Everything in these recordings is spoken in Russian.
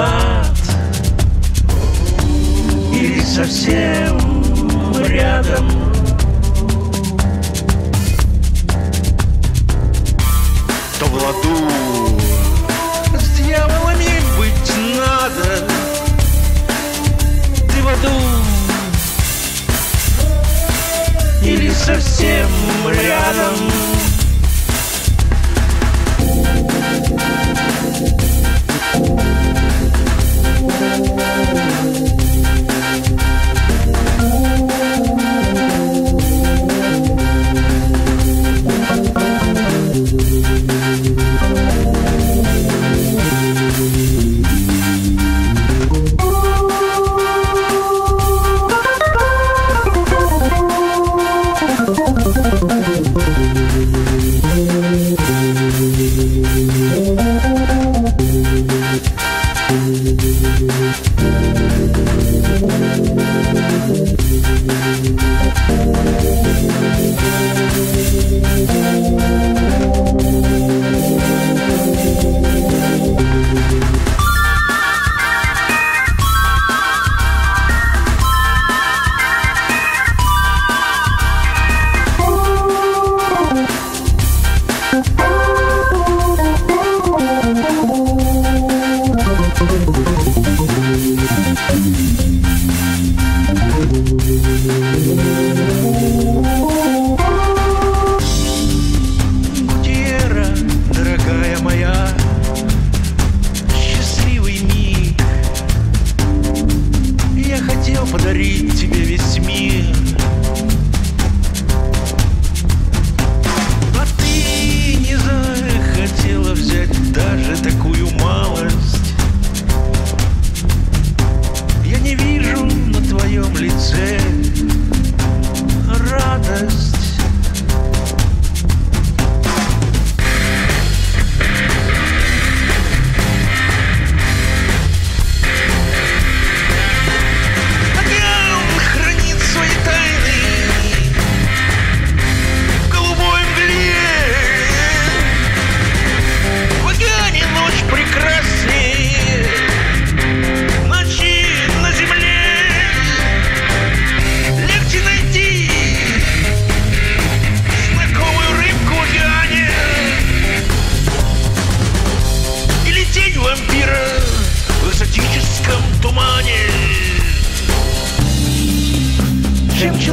попал ты в ад Или совсем рядом. То в ладу. С дьяволами быть надо. Ты в аду. Или совсем рядом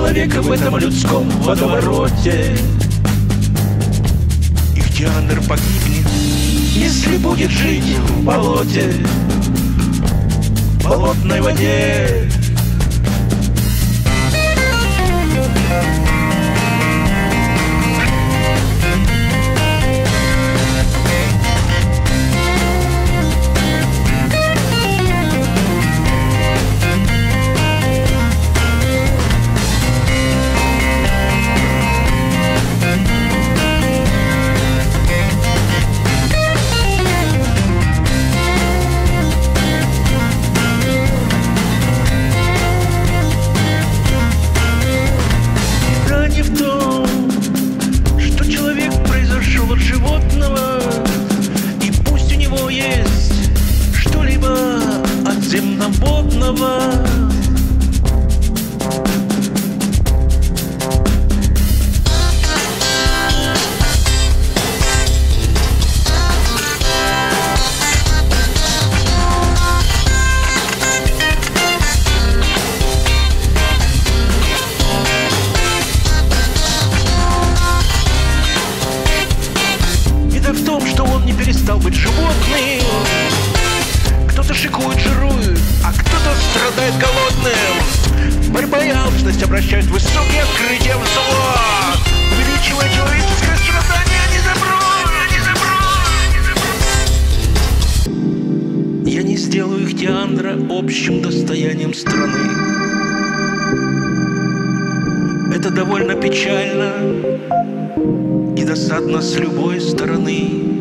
Человека в этом людском водовороте. Ихтиандр погибнет, если будет жить в болоте, в болотной воде. Перестал быть животным. Кто-то шикует, жирует, а кто-то страдает голодным. Борьба и алчность обращают высокие открытия в зло. Увеличивая человеческое страдание, не добро, не добро. Я не сделаю их Диандра общим достоянием страны. Это довольно печально и досадно с любой стороны.